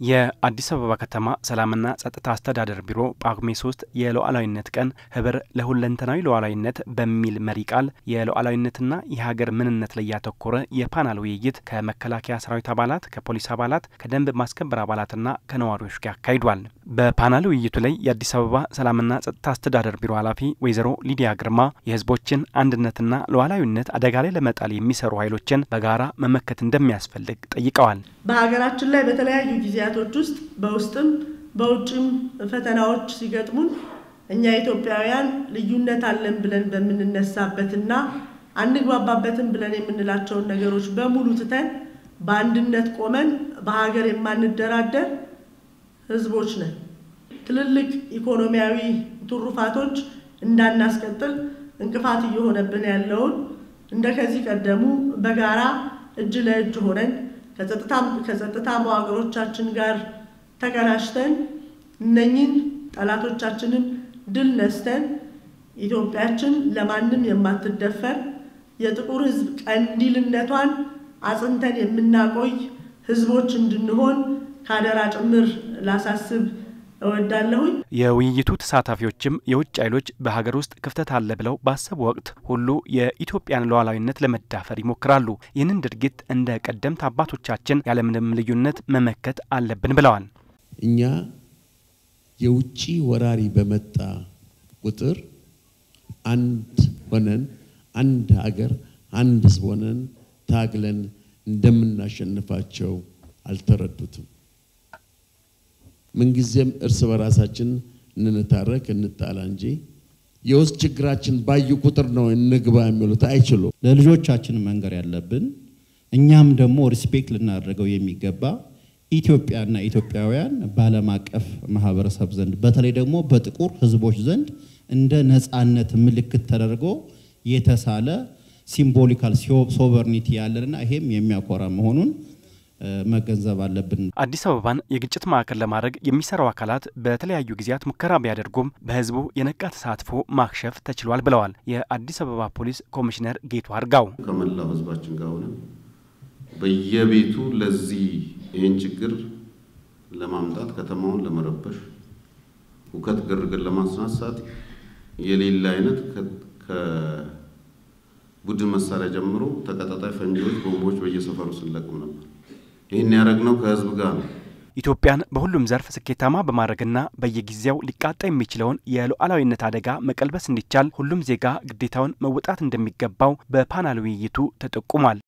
የአዲስ አበባ ከተማ ሰላምና ጸጥታ አስተዳደር ቢሮ ጳጉሜ ሶስት የሉዓላዊነት ቀን ህብር ለሁለንተናዊ ሉዓላዊነት በሚል መሪ ቃል የሉዓላዊነትና የሀገር ምንነት ላይ ያተኮረ የፓናል ውይይት ከመከላከያ ሰራዊት አባላት፣ ከፖሊስ አባላት፣ ከደንብ ማስከበር አባላትና ከነዋሪዎች ጋር አካሂዷል። በፓናል ውይይቱ ላይ የአዲስ አበባ ሰላምና ጸጥታ አስተዳደር ቢሮ ኃላፊ ወይዘሮ ሊዲያ ግርማ የህዝቦችን አንድነትና ሉዓላዊነት አደጋ ላይ ለመጣል የሚሰሩ ኃይሎችን በጋራ መመከት እንደሚያስፈልግ ጠይቀዋል። በሀገራችን ላይ በተለያዩ ጊዜያቶች ውስጥ በውስጥም በውጭም ፈተናዎች ሲገጥሙን እኛ ኢትዮጵያውያን ልዩነት አለን ብለን በምንነሳበትና አንግባባበትም ብለን የምንላቸውን ነገሮች በሙሉ ትተን በአንድነት ቆመን በሀገር የማንደራደር ህዝቦች ነን። ትልልቅ ኢኮኖሚያዊ ትሩፋቶች እንዳናስቀጥል እንቅፋት እየሆነብን ያለውን እንደ ከዚህ ቀደሙ በጋራ እጅ ለእጅ ሆነን ከጸጥታ መዋቅሮቻችን ጋር ተቀናጅተን እነኝን ጠላቶቻችንን ድል ነስተን ኢትዮጵያችን ለማንም የማትደፈር የጥቁር ህዝብ ቀንዲልነቷን አጽንተን የምናቆይ ህዝቦች እንድንሆን ካደራ ጭምር ላሳስብ እወዳለሁኝ። የውይይቱ ተሳታፊዎችም የውጭ ኃይሎች በሀገር ውስጥ ክፍተት አለ ብለው ባሰቡ ወቅት ሁሉ የኢትዮጵያን ሉዓላዊነት ለመዳፈር ይሞክራሉ። ይህንን ድርጊት እንደ ቀደምት አባቶቻችን ያለምንም ልዩነት መመከት አለብን ብለዋል። እኛ የውጭ ወራሪ በመጣ ቁጥር አንድ ሆነን አንድ ሀገር አንድ ህዝብ ሆነን ታግለን እንደምናሸንፋቸው አልተረዱትም። ምንጊዜም እርስ በራሳችን እንነታረክ እንጣላ እንጂ የውስጥ ችግራችን ባዩ ቁጥር ነው እንግባ የሚሉት አይችሉም። ለልጆቻችን መንገር ያለብን እኛም ደግሞ respect ልናደርገው የሚገባ ኢትዮጵያና ኢትዮጵያውያን በዓለም አቀፍ ማህበረሰብ ዘንድ በተለይ ደግሞ በጥቁር ህዝቦች ዘንድ እንደ ነፃነት ምልክት ተደርጎ የተሳለ symbolical sovereignty ያለንና ይሄም የሚያኮራ መሆኑን መገንዘብ አለብን። አዲስ አበባን የግጭት ማዕከል ለማድረግ የሚሰሩ አካላት በተለያዩ ጊዜያት ሙከራ ቢያደርጉም በህዝቡ የነቃ ተሳትፎ ማክሸፍ ተችሏል ብለዋል የአዲስ አበባ ፖሊስ ኮሚሽነር ጌቱ አርጋው። ከመላው ህዝባችን ጋር ሆነን በየቤቱ ለዚህ ይህን ችግር ለማምጣት ከተማውን ለመረበሽ ሁከት፣ ግርግር ለማስነሳት የሌለ አይነት ከቡድን መሳሪያ ጀምሮ ተቀጣጣይ ፈንጂዎች፣ ቦምቦች በየሰፈሩ ስንለቅም ነበር። ይህን ያደረግነው ከህዝብ ጋር ነው። ኢትዮጵያን በሁሉም ዘርፍ ስኬታማ በማድረግና በየጊዜው ሊቃጣ የሚችለውን የሉዓላዊነት አደጋ መቀልበስ እንዲቻል ሁሉም ዜጋ ግዴታውን መወጣት እንደሚገባው በፓናል ውይይቱ ተጠቁሟል።